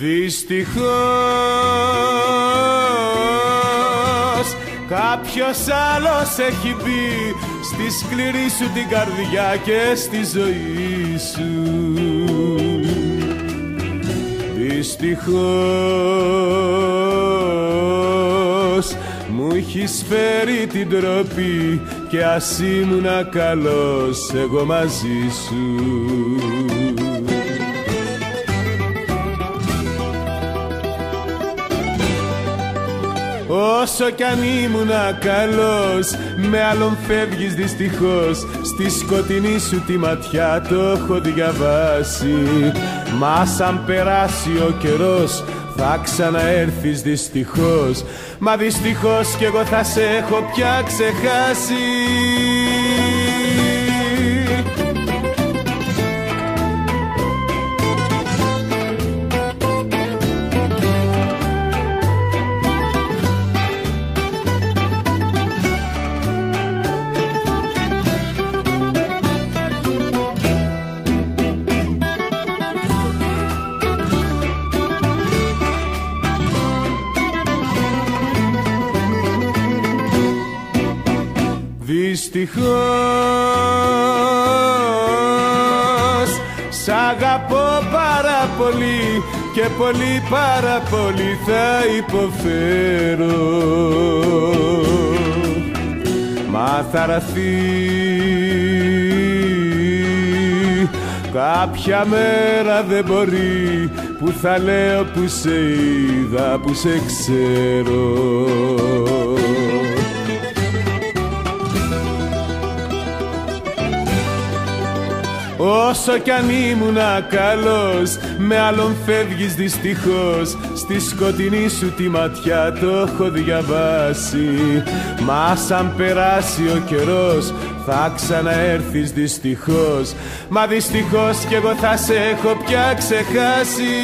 Δυστυχώς κάποιος άλλος έχει μπει στη σκληρή σου την καρδιά και στη ζωή σου. Δυστυχώς μου έχεις φέρει την τροπή και ας ήμουν καλός εγώ μαζί σου Όσο κι αν ήμουν καλός Με άλλον φεύγεις δυστυχώς. Στη σκοτεινή σου τη ματιά το έχω διαβάσει. Μα σαν περάσει ο καιρός θα ξαναέρθεις δυστυχώς. Μα δυστυχώς κι εγώ θα σε έχω πια ξεχάσει Δυστυχώς. Σ' αγαπώ πάρα πολύ και πολύ πάρα πολύ θα υποφέρω. Μα θα ραθεί κάποια μέρα δεν μπορεί που θα λέω που σε είδα που σε ξέρω Όσο κι αν ήμουν καλός Με άλλον φεύγεις δυστυχώς. Στη σκοτεινή σου τη ματιά το έχω διαβάσει. Μα σαν περάσει ο καιρός θα ξαναέρθεις δυστυχώς. Μα δυστυχώς κι εγώ θα σε έχω πια ξεχάσει